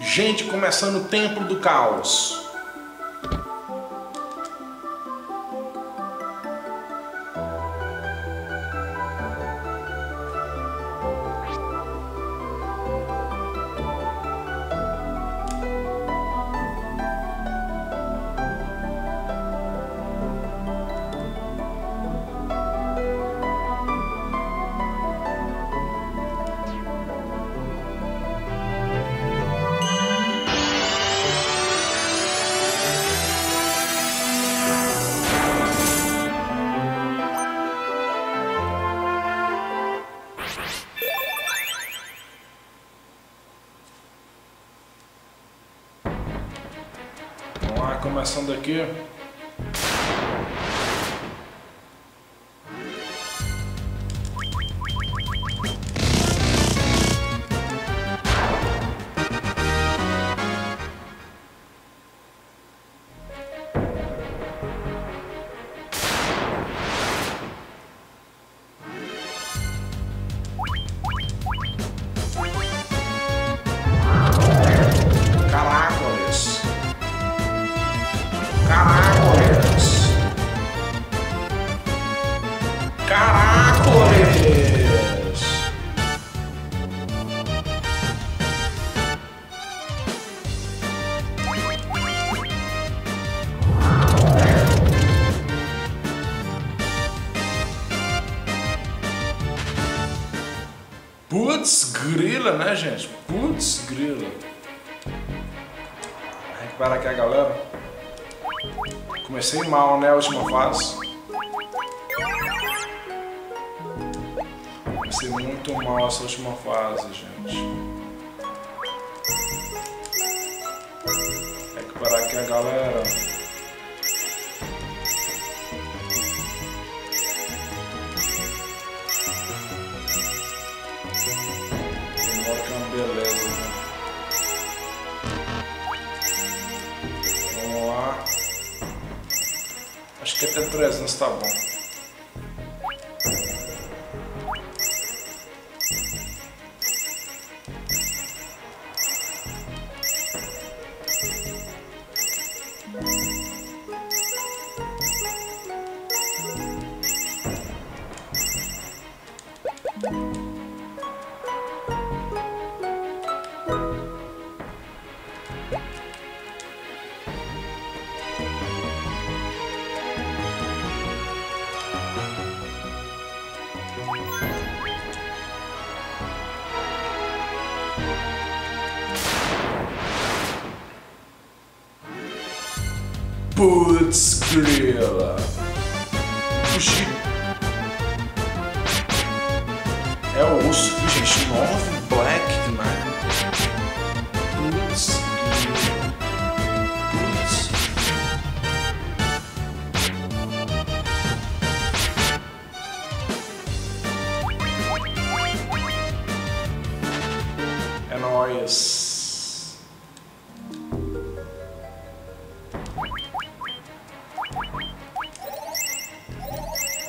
Gente começando o Templo do Caos. Comecei mal, né, a última fase. Comecei muito mal essa última fase, gente. Recuperar aqui a galera. Acho que até 300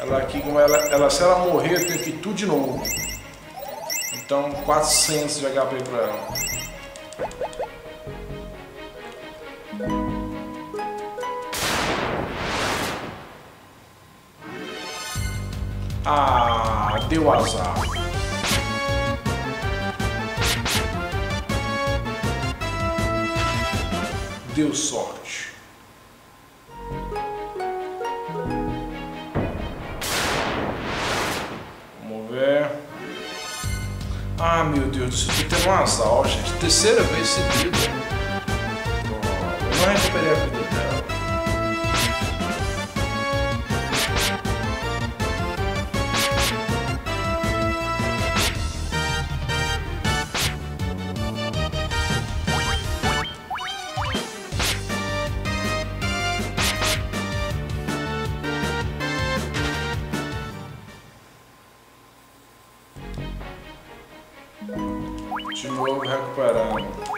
Ela aqui, ela, ela, se ela morrer, eu tenho que ir tudo de novo. Então, 400 de HP pra ela. Ah, deu azar. Deu sorte. Do céu, tô tendo um azar, gente. Terceira vez seguida. De novo recuperando.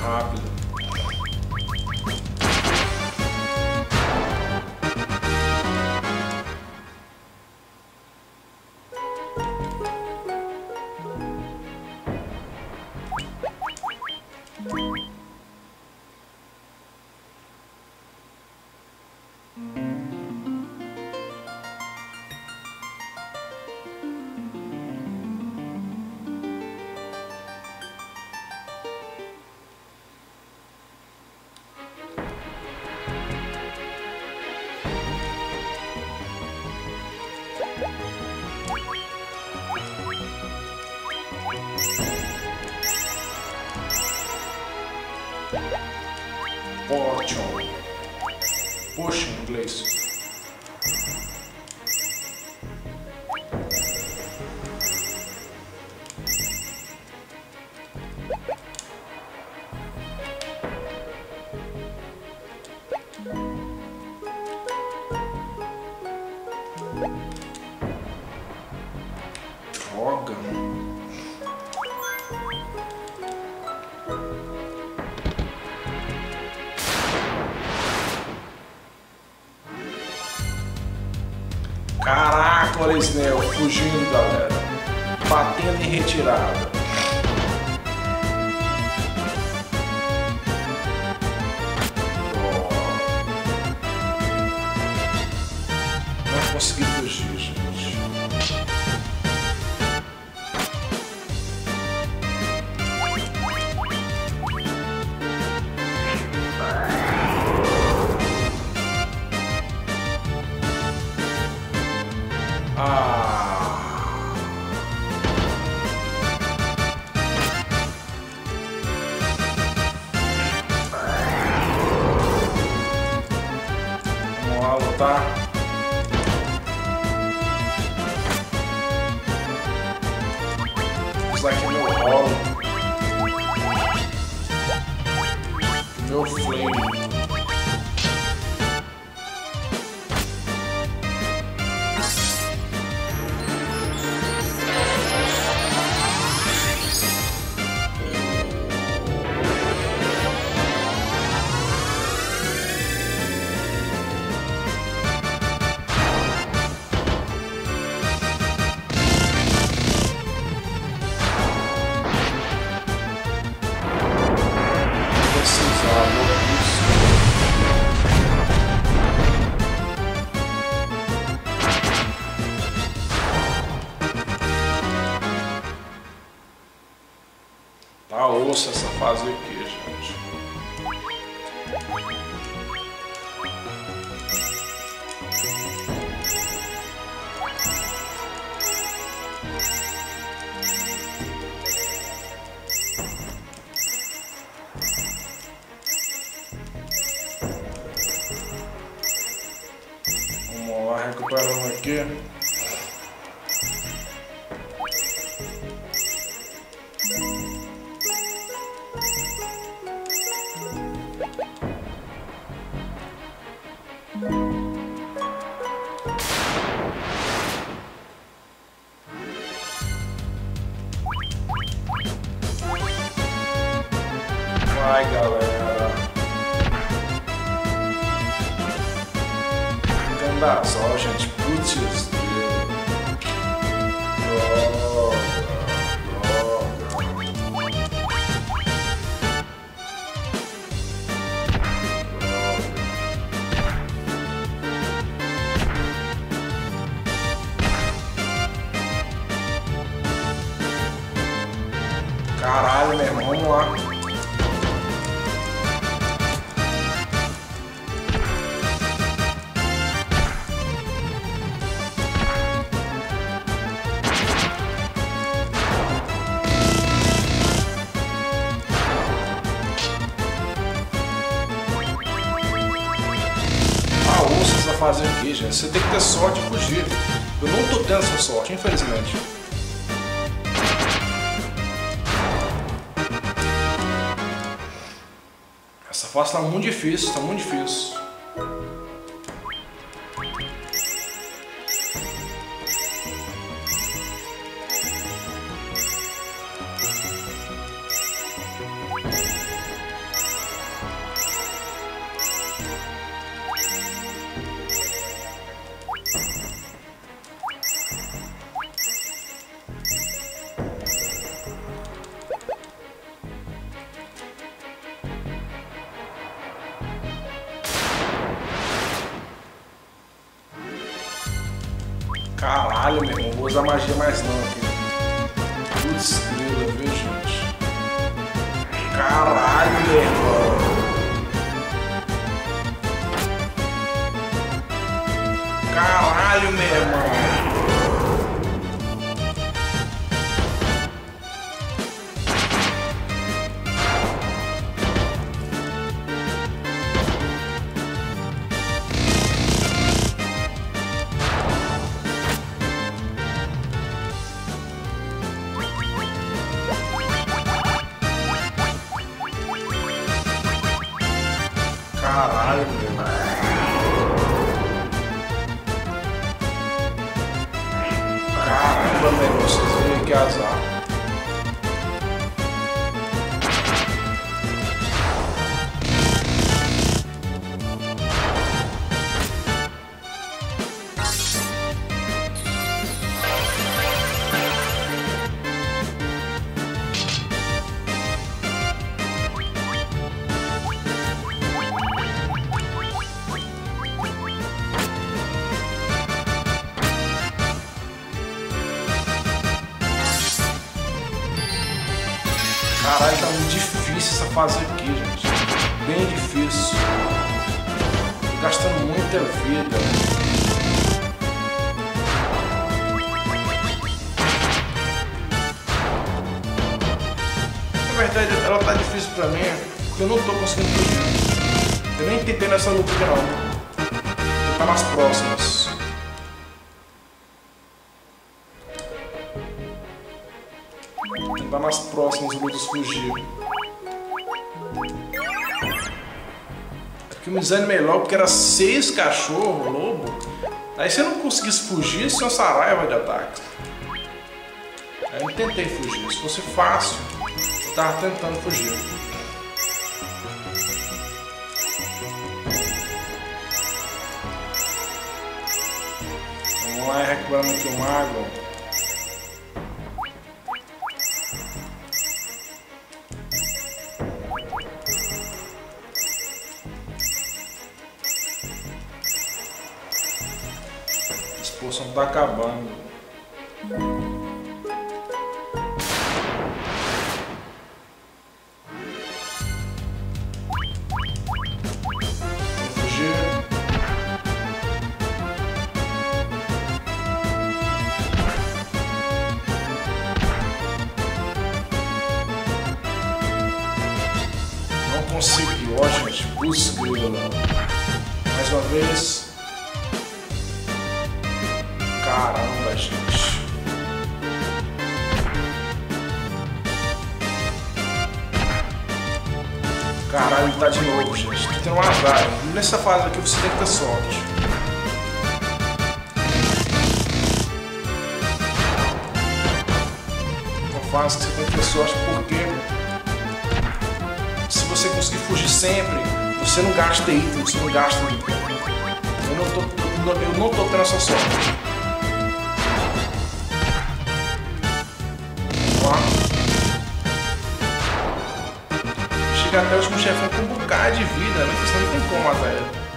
Fortune. Caraca, olha esse Neo fugindo, galera. Batendo em retirada. Você tem que ter sorte e fugir. Eu não tô tendo essa sorte, infelizmente. Essa fase tá muito difícil, tá muito difícil. Não tô conseguindo. Eu nem tentei nessa luta não. Vou tá nas próximas. Tentar nas próximas lutas fugir. Porque me desanimei logo porque era seis cachorros, lobo. Aí se eu não conseguisse fugir, só essa raiva de ataque. Aí eu tentei fugir. Se fosse fácil, eu tava tentando fugir. Lá, recuperando aqui o mago. A expulsão tá acabando. Não consegui, ó gente, busca mais uma vez. Caramba, gente. Caralho, tá de novo, gente. Tô tendo um azar. Nessa fase aqui você tem que ter sorte. Uma fase que você tem que ter sorte porque você conseguir fugir sempre, você não gasta item, você não gasta. Eu não tô, eu não tô tendo essa sorte. Lá. Chega até o último chefão com um bocado de vida, né? Senão não tem como matar ele.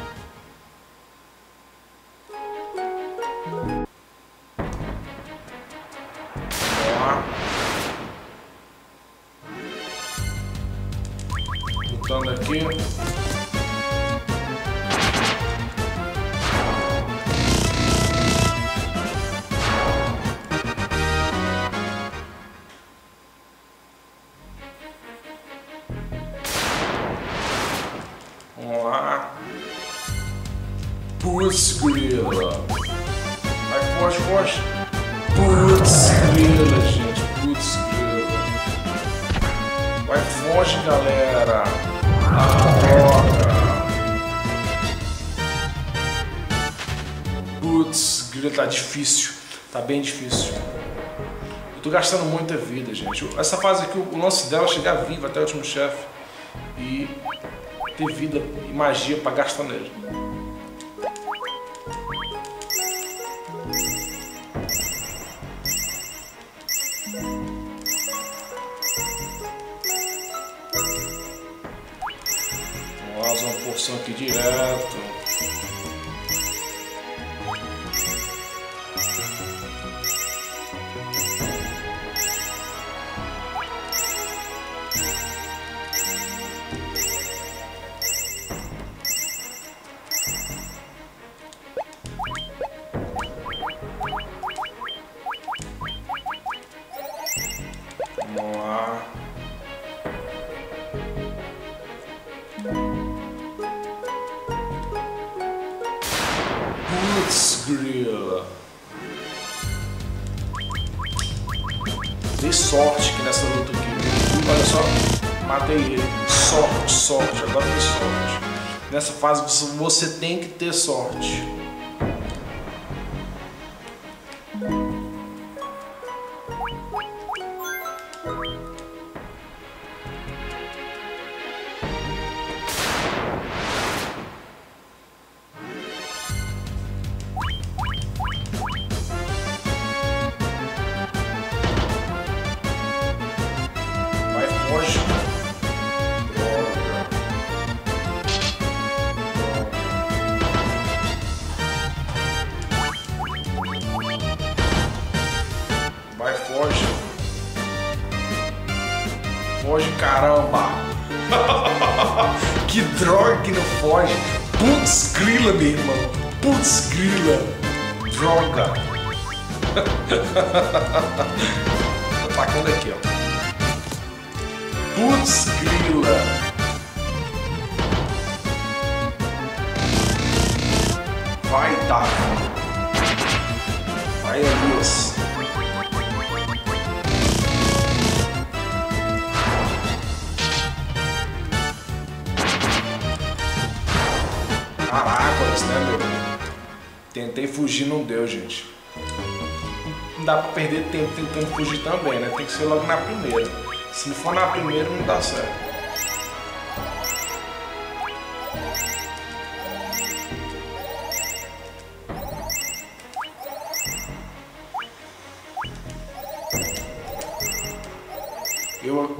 Tá bem difícil. Eu tô gastando muita vida, gente. Essa fase aqui, o lance dela é chegar viva até o último chefe e ter vida e magia para gastar nele. Vamos uma porção aqui direto. Fase você tem que ter sorte. Caramba! que droga que não foge! Putz grila, meu irmão! Putz grila! Droga! Atacando aqui, ó. Putz grila! Vai, tá! Vai, Elias! Né, meu? Tentei fugir, não deu, gente. Não dá pra perder tempo tentando fugir também, né? Tem que ser logo na primeira. Se não for na primeira, não dá certo.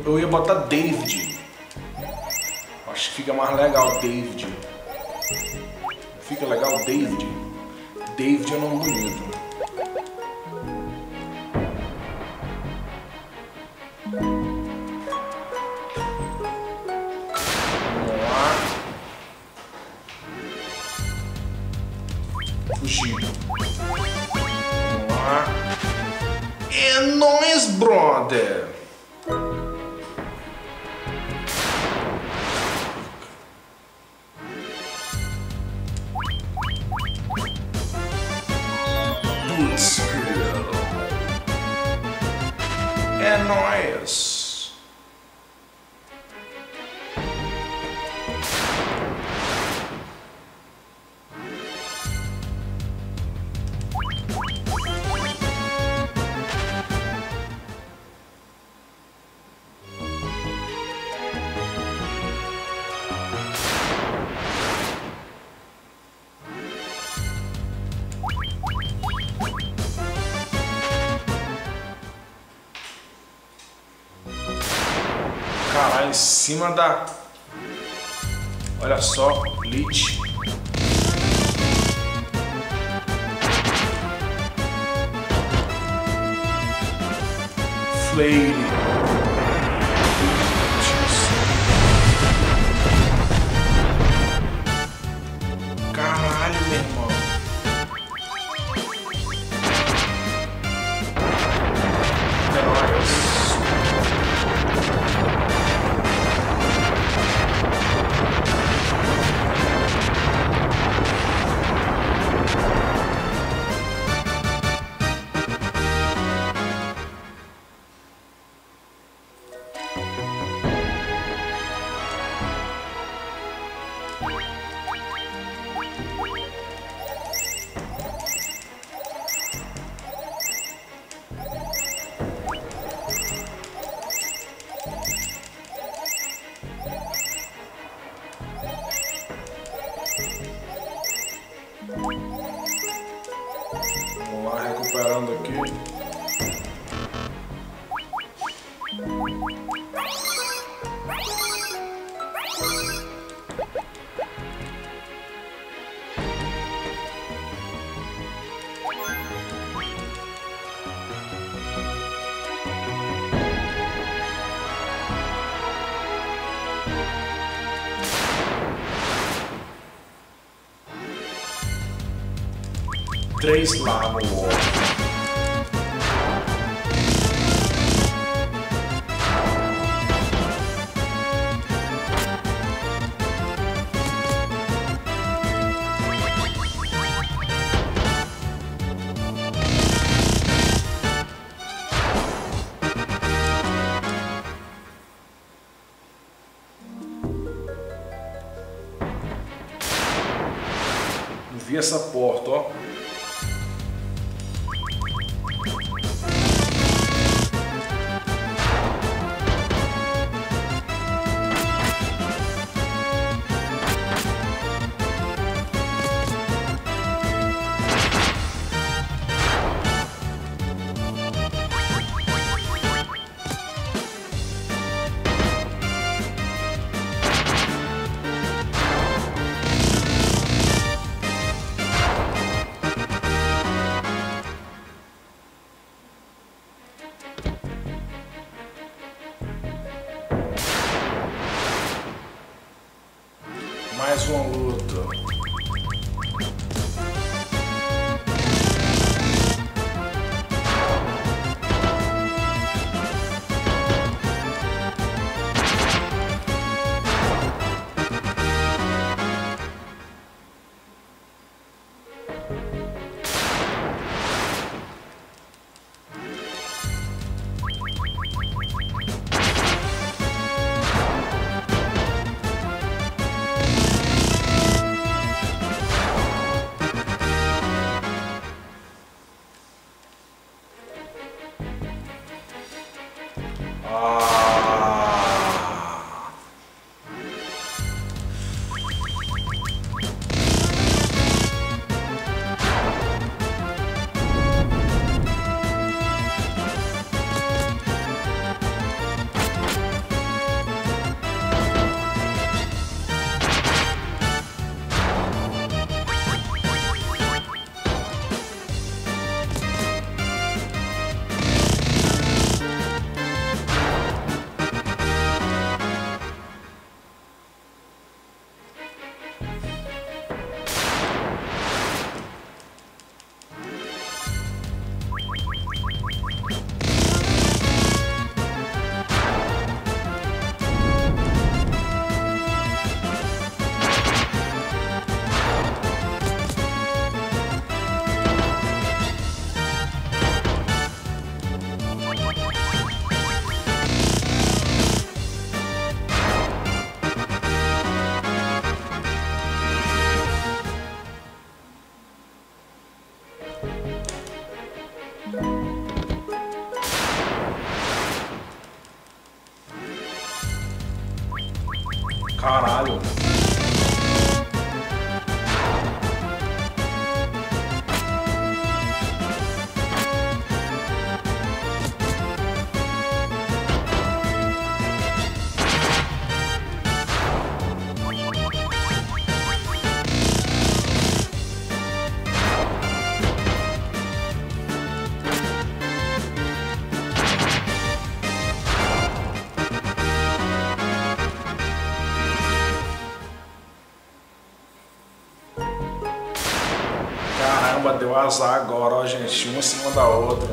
Eu ia botar David. Acho que fica mais legal David. Fica legal David. David é um nome bonito. Em cima da... Olha só, Lich. Flare. Três lá no Azar agora, ó, gente. Uma em cima da outra.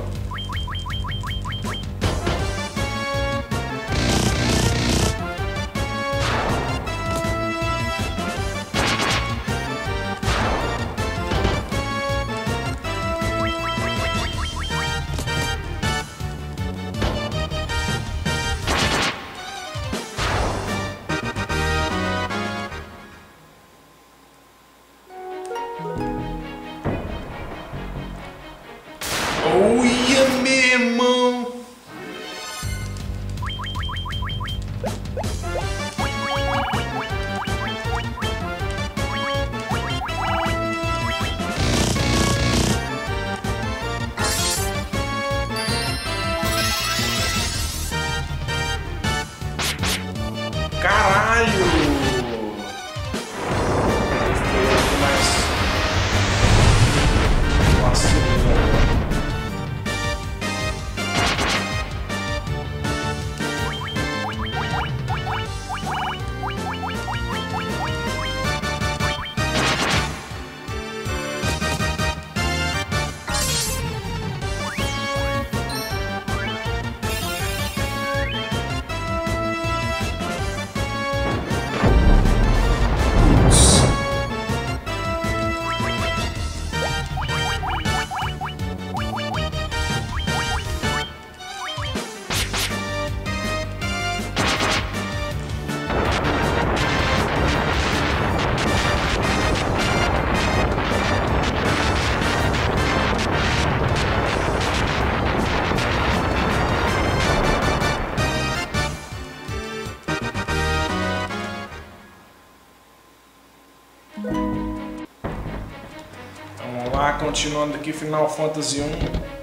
Continuando aqui, Final Fantasy 1.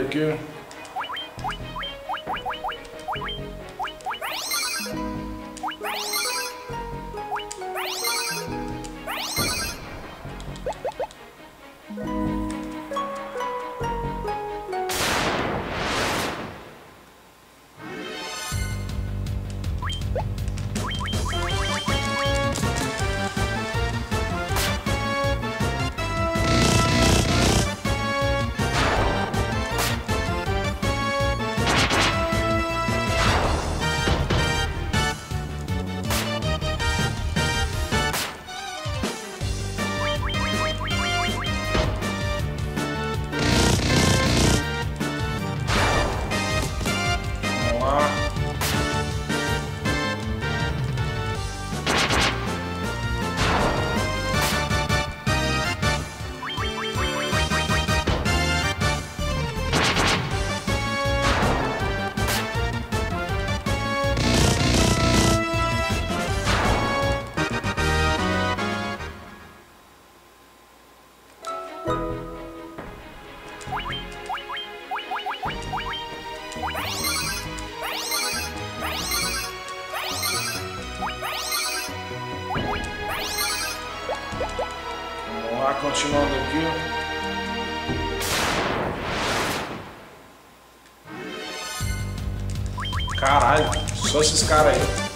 Recuperar a continuando aqui. Caralho, só esses caras aí.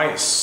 price.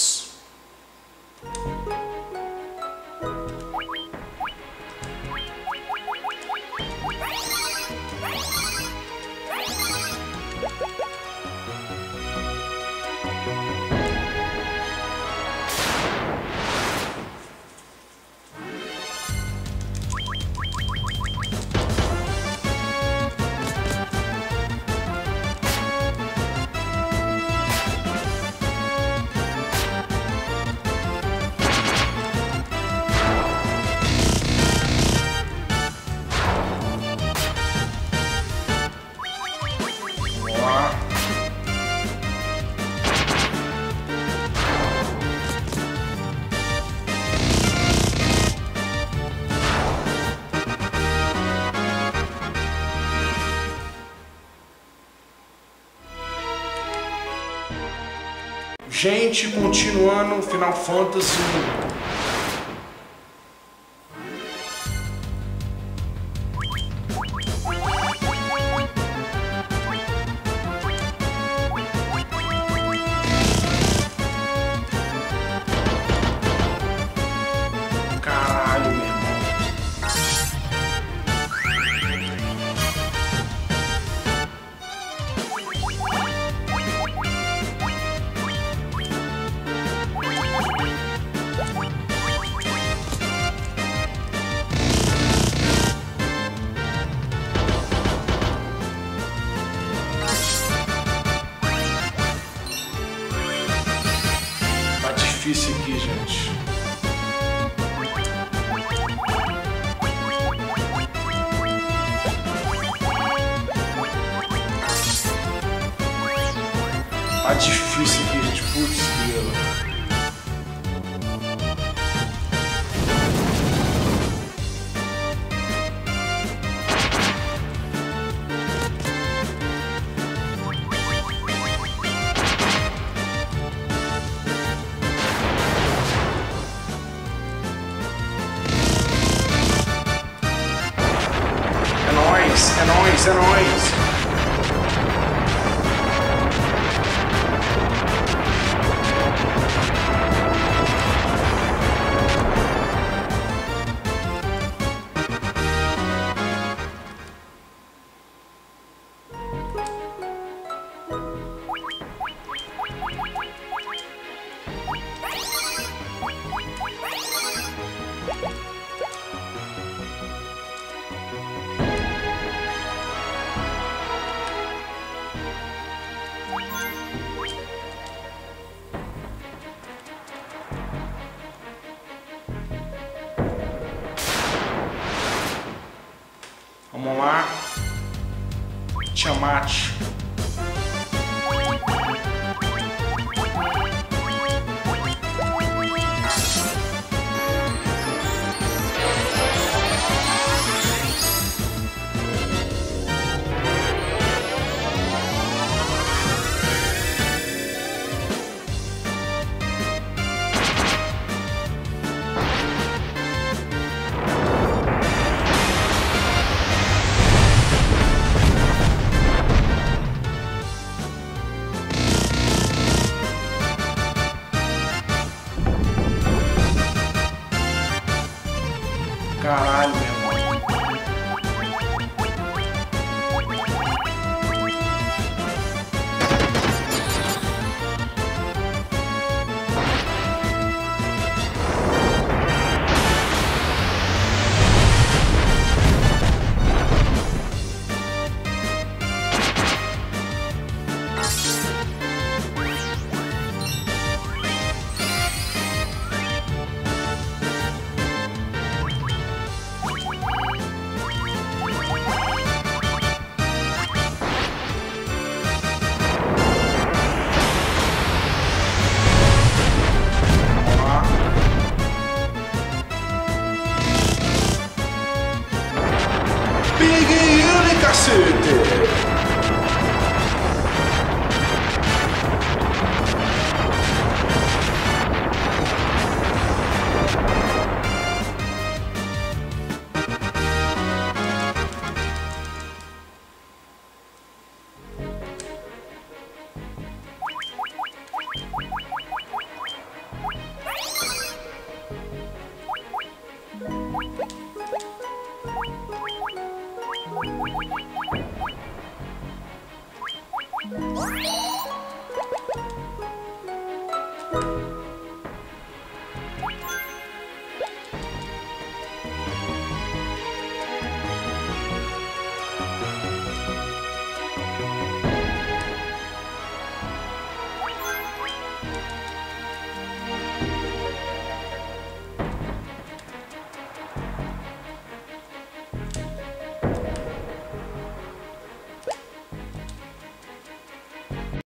Gente, continuando Final Fantasy